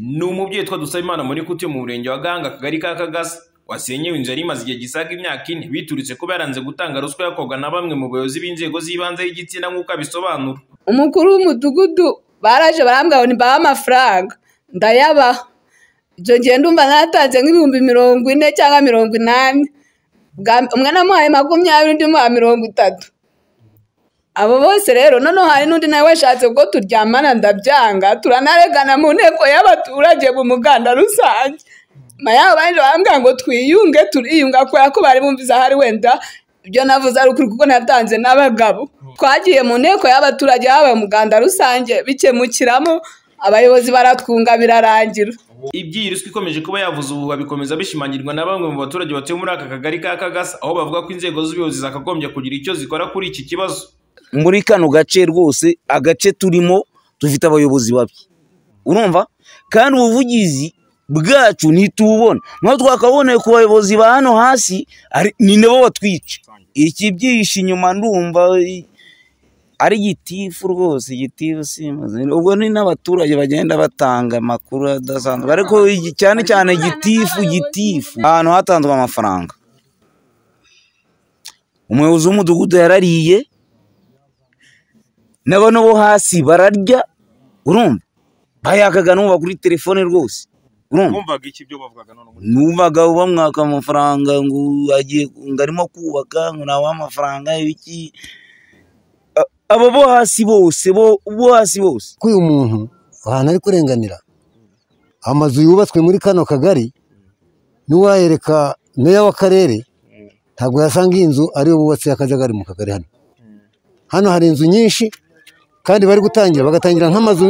ni umubyeyi witwa Dusabimana muri kutuye mu murenge wa Gahanga akagari ka Kagasa. Wasenyewe inzu yari imaze igihe gisaga imyaka ine. Biturutse kuba yaranze gutanga ruswa yakorwa na bamwe mu bayobozi b'inzego z'ibanze y'igitsina nk'uko abisobanura. Umukuru w'umudugudu baraje barambwira ngo nimbahe amafaranga. Ndayabaha. Ibyo ngiye ndumva natanze nk'ibihumbi mirongo ine cyangwa mirongo inani. Umwe namuhaye makumyabiri undi muha mirongo itatu. Abo bose rero noneho hari n'undi nawe washatse ko turyamana ndabyanga turanaregana mu nteko y'abaturage mu muganda rusange. Nyuma yaho banje barambwira ngo twiyunge turiyunga kubera ko bari bumviza hari wenda ibyo navuze ari ukuri kuko natanze n'abagabo. Twagiye mu nteko y'abaturage habaye umuganda rusange bikemukiramo abayobozi baratwunga birarangira. Iby'iyi ruswa ikomeje kuba yavuze ubu bikomeza bishimangirwa na bamwe mu baturage batuye muri aka kagari ka Kagasa aho bavuga ko inzego z'ubuyobozi zakagombye kugira icyo zikora kuri iki kibazo. Muri kano gace rwose agace turimo dufite abayobozi babi. Urumva? Kandi ubuvugizi bwacu ntitubona. Naho twakaboneye ku bayobozi ba hano hasi ni nabo batwica. Ikibyihishe inyuma ndumva ari gitifu rwose gitifu simaze ubwo ni n'abaturage bagenda batanga amakuru adasanzwe. Ariko cyane cyane gitifu gitifu. Ahantu hatanzwe amafaranga. Umuyobozi w'umudugudu yarariye n'abano bo hasi bararya urumva? Bayakaga n'uba kuri telefone rwose bumvaga iki ibyo bavugaga none numvaga bamwaka amafaranga ngo agiye ngo arimo kubaka ngo nawe amafaranga ibiki abo bo hasi bose bo hasi bose. Ko uyu muntu ahantu ari kurenganira amazu yubatswe muri kano kagari n'uwayereka meya w'akarere ntabwo yasanga iyi nzu ariyo bubatse y'akajagari mu kagari hano. Hano hari inzu nyinshi kandi bari gutangira bagatangira nk'amazu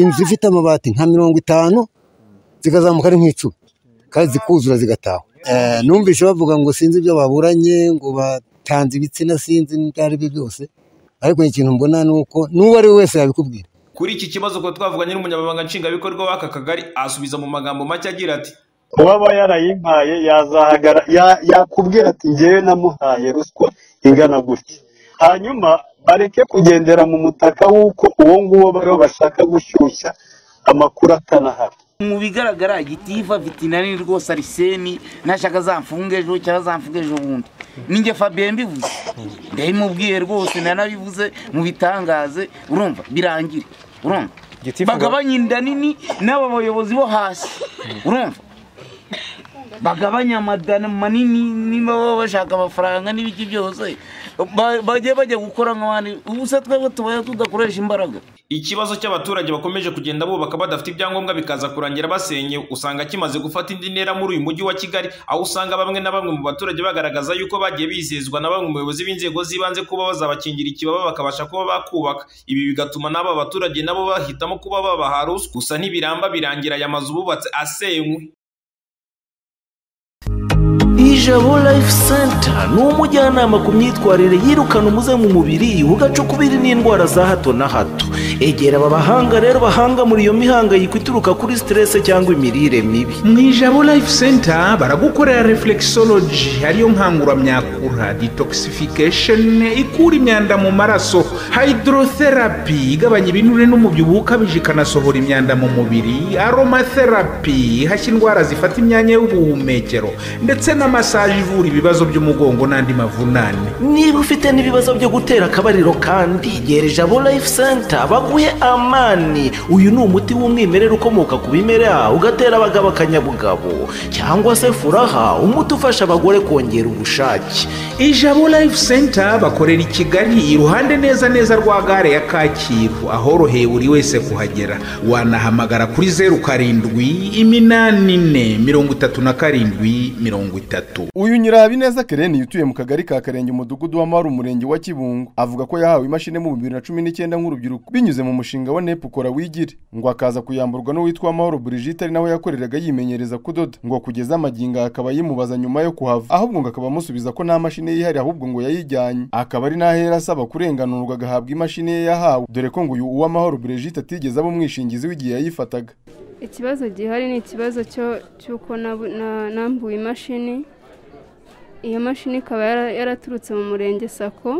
inzu ifite amabati nka mirongo itanu zikazamuka ari nk'icumi. Kandi zikuzura zigataha. Numvise bavuga ngo sinzi ibyo baburanye ngo batanze ibitsina sinzi ibyo ari byo byose. Ariko ikintu mbona ni uko n'uwo ari we wese yabikubwira. Kuri iki kibazo ko twavuganye n'umunyamabanga nshingwabikorwa w'aka kagari asubiza mu magambo make agira ati uwaba yarayimpaye yakubwira ati ngewe namuhaye ruswa ingana gutya. Hanyuma bareke kugendera mu mutaka w'uko uwo nguwo bariho bashaka gushyushya amakuru atanahari mu bigaragara gitifu afite inani rwose ariseni ntashaka zamfunga ejo cyangwa zamfunga ejo bundi. Ninjye fabien mbivuze. Ndabimubwiye rwose nanabivuze mu bitangaze urumva? Birangire. Urumva? Bagabanya inda nini n'aba bayobozi bo hasi. Urumva? Bagabanya amadana manini niba baba bashaka amafaranga n'ibiki byose bajye bajya gukora nk'abandi ubu se twebwe tubaye tudakoresha imbaraga. Ikibazo cy'abaturage bakomeje kugenda bubaka badafite ibyangombwa bikaza kurangira basenye usanga kimaze gufata indi ntera muri uyu mujyi wa kigali aho usanga bamwe na bamwe mu baturage bagaragaza yuko bagiye bizezwa na bamwe mu bayobozi b'inzego z'ibanze kuba bazabakingira ikibaba bakabasha kuba bakubaka. Ibi bigatuma n'aba baturage nabo bahitamo kuba babaha ruswa. Gusa ntibiramba birangira aya mazu bubatse asenywe. Ijabo life center. Ni umujyanama ku myitwarire yirukana umuze mu mubiri ugacukubiri n'indwara za hato na hato. Egera aba bahanga rero bahanga muri iyo mihangayiko ituruka kuri siterese cyangwa imirire mibi. Mu ijabo life center baragukorera reflexology. Ariyo nkanguramyakura detoxification ikura imyanda mu maraso hydrotherapy igabanya ibinure n'umubyibuho ukabije ikanasohora imyanda mu mubiri aromatherapy ihashya indwara zifata imyanya y'ubuhumekero ndetse na masaje ivura ibibazo by'umugongo n'andi mavunane. Niba ufite n'ibibazo byo gutera akabariro kandi gera ijabo life center baguhe amani. Uyu ni umuti w'umwimerere ukomoka ku bimera ugatera abagabo akanyabugabo. Cyangwa se furaha umuti ufasha abagore kongera ubushake. Ijabo life center bakorera i kigali iruhande neza neza rwa gare ya kacyiru. Ahoroheye buri wese kuhagera. Wanahamagara kuri zeru karindwi iminani ine mirongo itatu na karindwi mirongo itatu. Uyu nyirahabineza kereni utuye mu kagari ka karenge umudugudu w'amahoro umurenge wa kibungo. Avuga ko yahawe imashini mu bibiri na cumi n'icyenda nk'urubyiruko. Binyuze mu mushinga wa nepu ukora wigire. Ngo akaza kuyamburwa n'uwitwa amahoro burigite ari nawe yakoreraga yimenyereza kudoda. Ngo kugeza amagingo akaba yimubaza nyuma yo kuhava. Ahubwo ngo akaba amusubiza ko nta mashini yihari ahubwo ngo yayijyanye. Akaba ari n'ahera asaba kurenganurwa agahabwa imashini ye yahawe. Dore ko ngo uyu uw'amahoro burigite atigeze aba umwishingizi w'igihe yayifataga. Ikibazo gihari ni ikibazo cy'uko nambuwe imashini. Iyo mashini ikaba yaraturutse mu murenge sako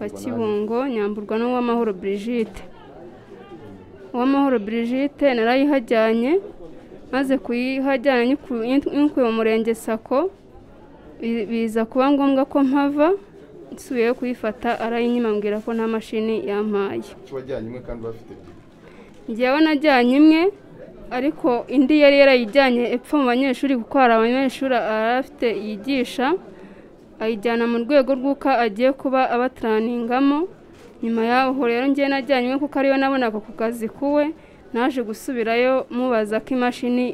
wa kibungo nyamburwa n'uw'amahoro Brigitte. Uwamahoro Brigitte narayihajyanye maze kuyihajyana nyikuye mu murenge sako bi- biza kuba ngombwa ko mpava nsubiyeyo kuyifata arayinyima ambwira ko nta mashini yampaye. Njyewe najyanye imwe ariko indi yari yarayijyanye epfo mu banyeshuri kuko hari abanyeshuri yari afite yigisha. Ayijyana mu rwego rw'uko agiye kuba abateraningamo nyuma yaho rero njyewe najyanye imwe kuko ariyo nabonaga ku kazi kuwe naje gusubirayo mubaza ko imashini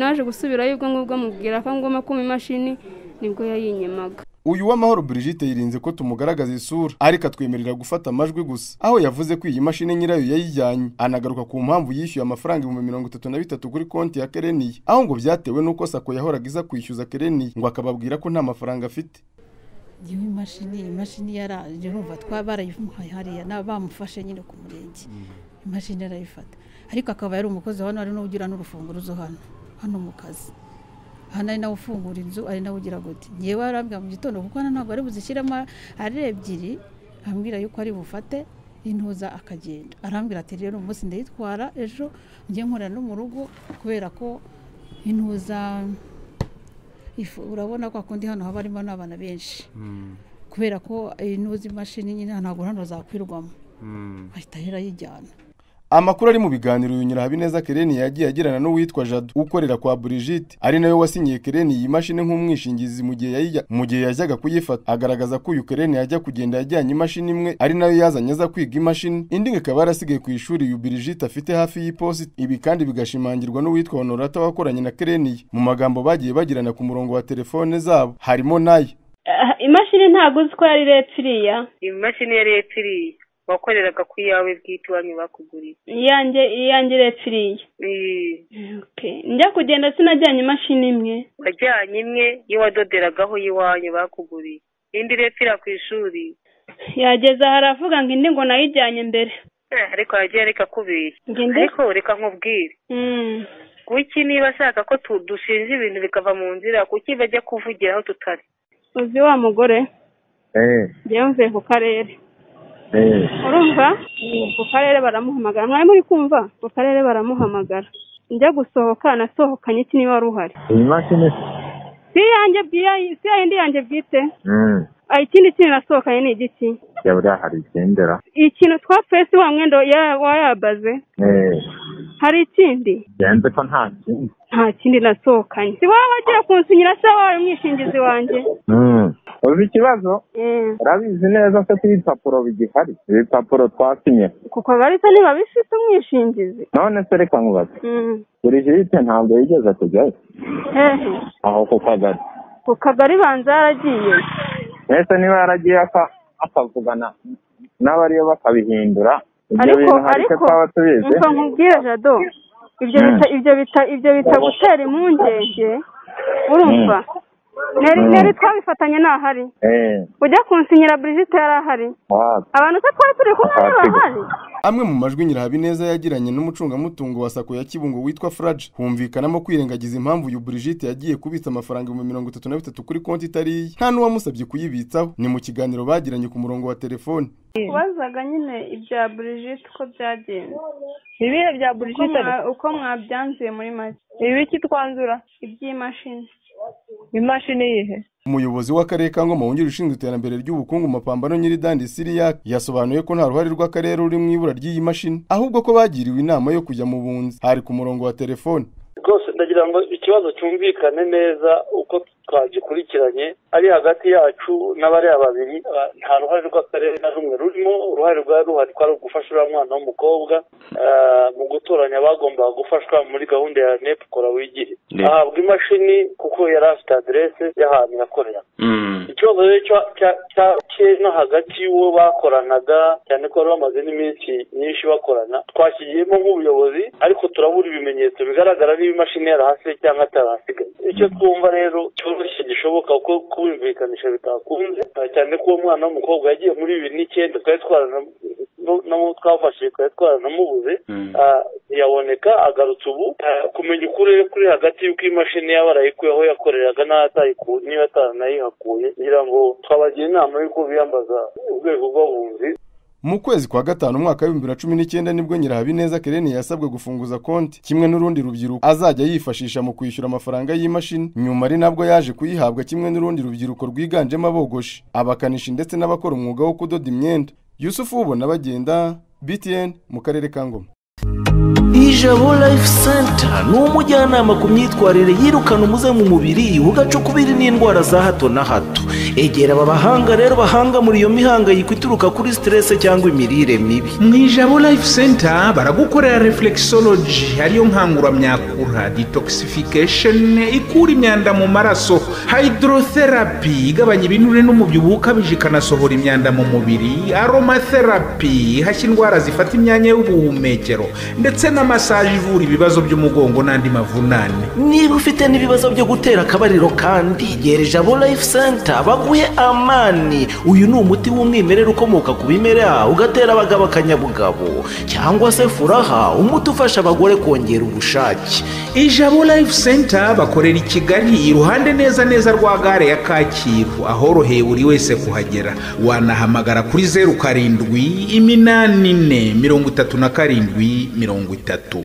naje gusubirayo ubwo ngubwo mubwira ko ngomba kuma imashini ni bwo yayinyimaga. Uyu w'amahoro Brigitte yirinze ko tumugaragaza isura. Ariko atwemerera gufata amajwi gusa. Aho yavuze ko iyi mashini nyirayo yayijyanye. Anagaruka ku mpamvu yishyuye amafaranga ibihumbi mirongo itatu na bitatu kuri konti ya kereniye aho ngo byatewe n'uko sako yahoraga iza kwishyuza kereniye ngo akababwira ko nta mafaranga afite. Ngewe imashini imashini yaraje urumva twaba barayimuhaye hariya na bamufashe nyine ku murenge. Imashini arayifata ariko akaba yari umukozi hano ari nawe ugira n'urufunguruzo hano. Hano mu kazi. Hano ari nawe ufungura inzu ari nawe ugira gute ngewe arambwira mu gitondo kuko hano ntabwo ari buzishyiremo ari ebyiri ambwira yuko ari bufate intuza akagenda. Arambwira ati rero umunsi ndayitwara ejo njye nkorera no mu rugo kubera ko intuza urabona ko akundi hano haba harimo n'abana benshi. Kubera ko intuza imashini nyine ntabwo hano zakwirwamo. Ahita rero ayijyana. Amakuru ari mu biganiro uyu nyirahabineza kereni yagiye agirana n'uwitwa jado ukorera kwa Brigitte. Ari nawe wasinyiye kereni iyi mashini nk'umwishingizi mu gihe yayijya mu gihe yajyaga kuyifata. Agaragaza ko uyu kereni yajya kugenda yajyanye imashini imwe ari na yo yazanye aza kwiga imashini. Indi ikaba yarasigaye ku ishuri uyu Brigitte afite hafi y'iposita. Ibi kandi bigashimangirwa n'uwitwa honorata wakoranye na kereni mu magambo bagiye bagirana ku murongo wa telefone zabo harimo na yo Ah, imashini ntabwo uzi ko yari iriya? Imashini yari epfiriye wakoreraga ku yawe bwite iwanyu bakuguriye iyanjye iyanjye iriya. Okay. njya kugenda sinajyanye imashini imwe. Wajyanye imwe iyo wadoderagaho y'iwanyu bakuguriye. Indi repfira ku ishuri. Yageze aha aravuga ngo indi ngo nayijyanye mbere. Eh, ariko yagiye reka Ngende? ariko reka nkubwire. Mm. kuki niba ashaka ko dushinja ibintu bikava mu nzira kuki bajya kuvugira aho tutari? Uzi wa mugore? Njyewe mvuye ku karere. Urumva? Ku karere baramuhamagara. Mwari muri kumva? Ku karere baramuhamagara. Njya gusohoka nasohokanye iki niba wari uhari? Iyi mashini si iyanjye bwi- si yayindi yanjye bwite? Mm, Ah, ikindi kintu nasohokanye ni igiki? Ya buriya hari igendera ikintu twapfuye si wa mwenda ya- wayabaze Eh, hari ikindi? Genze ko nta kindi. Nta kindi nasohokanye. Si wowe wagiye kunsinyira se wawe umwishingizi wanjye? Mm. Uzi ikibazo? Mm. urabizi neza ko ibipapuro bigihari. Ibipapuro twasinye. Ku kagari se niba bifite umwishingizi. None se reka nkubaze. Mm. Brigitte ntabwo yigeze kujyayo aho ku kagari. Ku kagari banza yaragiye. Mbese niba yaragiye aka- akavugana n'abariyo bakabihindura. Ibyo ariko bintu hari icyo ariko twaba tubizi. umva nkubwire jado. Ibyo Mm. bita ibyo bita ibyo bita gutera impungenge urumva? Neri Mm. neri twabifatanye ntahari Eh, ujya kunsinyira Brigitte yari ahari abantu se twari turi kumwe ntibahari amwe mu majwi nyirahabineza yagiranye n'umucungamutungo wa sako ya kibungo witwa furaje humvikanamo kwirengagiza impamvu uyu Brigitte yagiye kubitsa amafaranga ibihumbi mirongo itatu na bitatu kuri konti itari iye. Nta n'uwamusabye kuyibitsaho. Ni mu kiganiro bagiranye ku murongo wa telefone. Kubazaga nyine ibya Brigitte uko byagenze. Ibihe bya Brigitte uko mwabyanzuye muri make ibiki twanzura? Iby'imashini. Imashini yihe? Umuyobozi w'akarere ka ngoma wungirije ushinzwe iterambere ry'ubukungu mu mapambano nyiridandi siriya yasobanuye ko nta ruhare rw'akarere ruri mu ibura ry'iyi mashini ahubwo ko bagiriwe inama yo kujya mu bunzi. Hari ku murongo wa telefone. Rwose ndagira ngo ikibazo cyumvikane neza uko twagikurikiranye ari hagati yacu n'abariya babiri nta ruhare rw'akarere na rumwe rurimo uruhare rwari ruhari kwari ugufasha uriya mwana w'umukobwa ah, mu gutoranya abagombaga gufashwa muri gahunda ya nep kora wigire. Ahabwa imashini kuko yari afite aderese y'ahantu yakorera ikibazo rero kiri no hagati y'uwo bakoranaga cyane ko bari bamaze n'iminsi myinshi bakorana twashyigiyemo nk'ubuyobozi ibimenyetso bigaragara niba imashini yarahasigaye cyangwa atarahasigaye icyo twumva rero cyoroshye gishoboka kuko kubimvikanisha bitakunze cyane ko uwo mwana w'umukobwa yagiye muri bibiri n'icyenda twari twarana no- no twafashije twari twaranamubuze Ah, ntiyaboneka agarutse ubu Ah, kumenya ukuri kuri hagati y'uko imashini yaba arayikuye aho yakoreraga n'atayikuye niba ataranayihakuye kugira ngo twabagira inama y'uko biyambaza urwego rw'abunzi. Mu kwezi kwa gatanu umwaka w'ibihumbi bibiri na cumi n'icyenda ni bwo nyirahabineza kereni yasabwe gufunguza konti kimwe n'urundi rubyiruko. Azajya yifashisha mu kwishyura amafaranga y'imashini nyuma ari nabwo yaje kuyihabwa kimwe n'urundi rubyiruko rwiganjemo abogoshi abakanishi ndetse n'abakora umwuga wo kudoda imyenda. Yusufu ubona bagenda btn mu karere ka ngoma. Ijabo life center ni umujyanama ku myitwarire yirukana umuze mu mubiri ugacukubiri n'indwara za hato na hato. Egera aba bahanga rero bahanga muri iyo mihangayiko ituruka kuri siterese cyangwa imirire mibi. Mu ijabo life center baragukorera reflexology. Ariyo nkanguramyakura detoxification ikura imyanda mu maraso hydrotherapy igabanya ibinure n'umubyibuho ukabije ikanasohora imyanda mu mubiri aromatherapy ihashya indwara zifata imyanya y'ubuhumekero ndetse na masaje ivura ibibazo by'umugongo n'andi mavunane. Niba ufite n'ibibazo byo gutera akabariro kandi gera ijabo life center baguhe amani. Uyu ni umuti w'umwimerere ukomoka ku bimera ugatera abagabo akanyabugabo. Cyangwa se furaha umuti ufasha abagore kongera ubushake. Ijabo life center bakorera i kigali iruhande neza neza rwa gare ya kacyiru. Ahoroheye buri wese kuhagera. Wanahamagara kuri zeru karindwi iminani ine mirongo itatu na karindwi mirongo itatu.